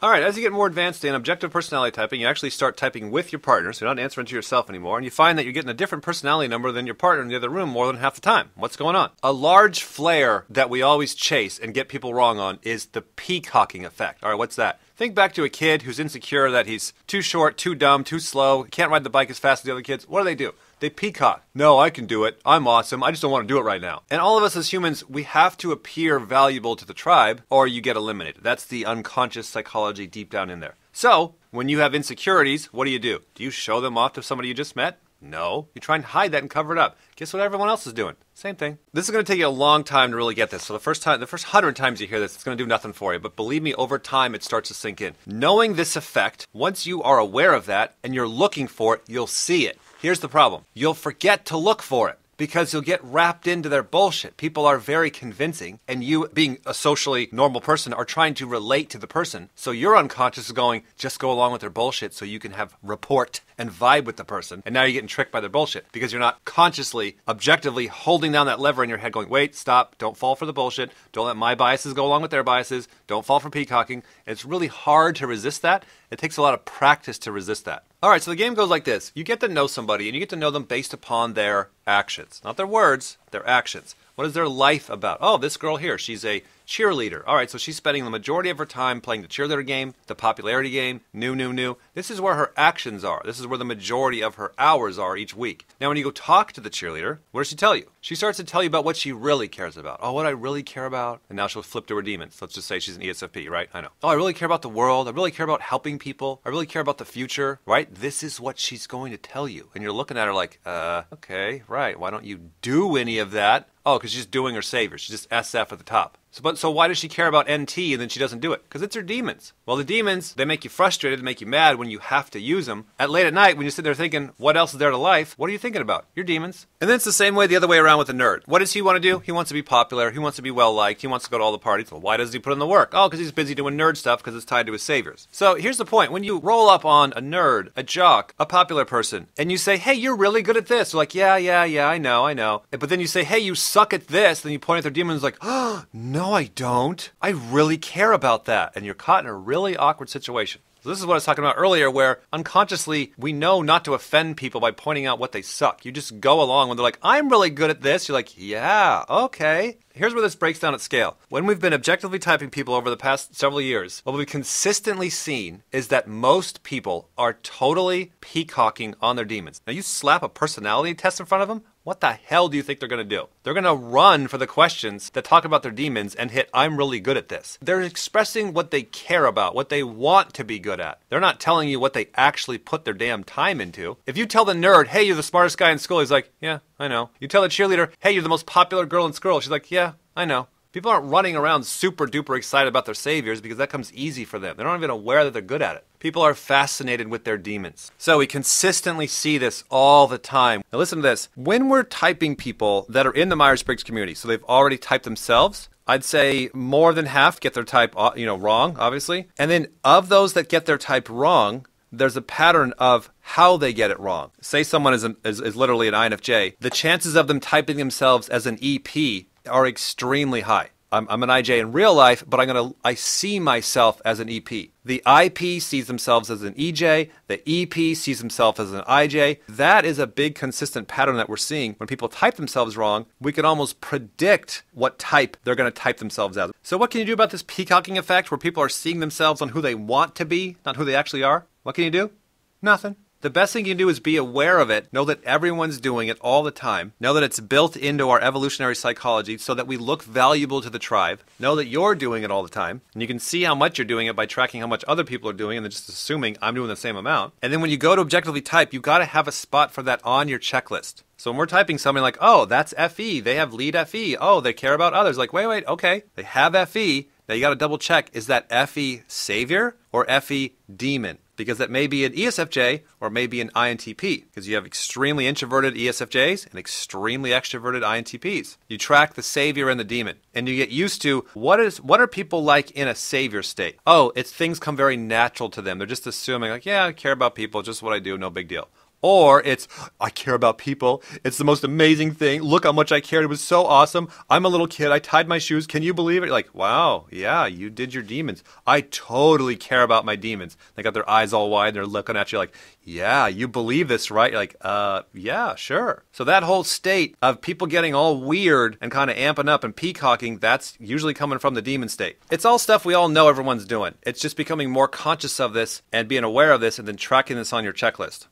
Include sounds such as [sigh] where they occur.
All right, as you get more advanced in objective personality typing, you actually start typing with your partner, so you're not answering to yourself anymore, and you find that you're getting a different personality number than your partner in the other room more than half the time. What's going on? A large flare that we always chase and get people wrong on is the peacocking effect. All right, what's that? Think back to a kid who's insecure that he's too short, too dumb, too slow, can't ride the bike as fast as the other kids. What do they do? They peacock. No, I can do it. I'm awesome. I just don't want to do it right now. And all of us as humans, we have to appear valuable to the tribe or you get eliminated. That's the unconscious psychology deep down in there. So, when you have insecurities, what do you do? Do you show them off to somebody you just met? No. You try and hide that and cover it up. Guess what everyone else is doing? Same thing. This is going to take you a long time to really get this. So the first time, the first hundred times you hear this, it's going to do nothing for you. But believe me, over time, it starts to sink in. Knowing this effect, once you are aware of that and you're looking for it, you'll see it. Here's the problem. You'll forget to look for it because you'll get wrapped into their bullshit. People are very convincing, and you, being a socially normal person, are trying to relate to the person. So your unconscious is going, just go along with their bullshit so you can have rapport and vibe with the person. And now you're getting tricked by their bullshit because you're not consciously, objectively holding down that lever in your head, going, wait, stop, don't fall for the bullshit. Don't let my biases go along with their biases. Don't fall for peacocking. It's really hard to resist that. It takes a lot of practice to resist that. All right, so the game goes like this. You get to know somebody, and you get to know them based upon their actions, not their words, their actions. What is their life about? Oh, this girl here, she's a cheerleader. All right, so she's spending the majority of her time playing the cheerleader game, the popularity game, new, new, new. This is where her actions are. This is where the majority of her hours are each week. Now, when you go talk to the cheerleader, what does she tell you? She starts to tell you about what she really cares about. Oh, what I really care about. And now she'll flip to her demons. Let's just say she's an ESFP, right? I know. Oh, I really care about the world. I really care about helping people. I really care about the future, right? This is what she's going to tell you. And you're looking at her like, uh, okay, right. Why don't you do any of that? Oh, because she's doing her savior. She's just SF at the top. So, but, so why does she care about NT and then she doesn't do it? Because it's her demons. Well, the demons, they make you frustrated, they make you mad when you have to use them. At late at night, when you sit there thinking, what else is there to life? What are you thinking about? Your demons. And then it's the same way the other way around with the nerd. What does he want to do? He wants to be popular. He wants to be well liked. He wants to go to all the parties. Well, why does he put in the work? Oh, because he's busy doing nerd stuff because it's tied to his saviors. So here's the point. When you roll up on a nerd, a jock, a popular person, and you say, hey, you're really good at this. They're like, yeah, yeah, yeah, I know, I know. But then you say, hey, you suck at this. Then you point at their demons like, oh, [gasps] no, I don't. I really care about that. And you're caught in a really awkward situation. So this is what I was talking about earlier, where unconsciously we know not to offend people by pointing out what they suck. You just go along when they're like, I'm really good at this. You're like, yeah, okay. Here's where this breaks down at scale. When we've been objectively typing people over the past several years, what we've consistently seen is that most people are totally peacocking on their demons. Now, you slap a personality test in front of them, what the hell do you think they're to do? They're to run for the questions that talk about their demons and hit, I'm really good at this. They're expressing what they care about, what they want to be good at. They're not telling you what they actually put their damn time into. If you tell the nerd, hey, you're the smartest guy in school, he's like, yeah, I know. You tell the cheerleader, hey, you're the most popular girl in school, she's like, yeah, I know. People aren't running around super duper excited about their saviors because that comes easy for them. They're not even aware that they're good at it. People are fascinated with their demons. So we consistently see this all the time. Now listen to this. When we're typing people that are in the Myers-Briggs community, so they've already typed themselves, I'd say more than half get their type, uh, you know, wrong, obviously. And then of those that get their type wrong, there's a pattern of how they get it wrong. Say someone is, an, is, is literally an INFJ, the chances of them typing themselves as an EP are extremely high. I'm, I'm, an IJ in real life, but I'm gonna I see myself as an EP. The IP sees themselves as an EJ. The EP sees himself as an IJ. That is a big consistent pattern that we're seeing. When people type themselves wrong, we can almost predict what type they're gonna type themselves as. So what can you do about this peacocking effect, where people are seeing themselves on who they want to be, not who they actually are? What can you do? Nothing. The best thing you can do is be aware of it. Know that everyone's doing it all the time. Know that it's built into our evolutionary psychology so that we look valuable to the tribe. Know that you're doing it all the time. And you can see how much you're doing it by tracking how much other people are doing and then just assuming I'm doing the same amount. And then when you go to objectively type, you've got to have a spot for that on your checklist. So when we're typing something like, oh, that's FE, they have lead FE. Oh, they care about others. Like, wait, wait, okay. They have FE. Now you got to double check is that FE savior or FE demon? Because that may be an ESFJ or maybe an INTP because you have extremely introverted ESFJs and extremely extroverted INTPs. You track the savior and the demon and you get used to what is what are people like in a savior state? Oh, it's things come very natural to them. They're just assuming like, yeah, I care about people, just what I do, no big deal. Or it's, I care about people. It's the most amazing thing. Look how much I cared. It was so awesome. I'm a little kid. I tied my shoes. Can you believe it? Like, wow, yeah, you did your demons. I totally care about my demons. They got their eyes all wide. They're looking at you like, yeah, you believe this, right? You're like, uh, yeah, sure. So that whole state of people getting all weird and kind of amping up and peacocking, that's usually coming from the demon state. It's all stuff we all know everyone's doing. It's just becoming more conscious of this and being aware of this and then tracking this on your checklist.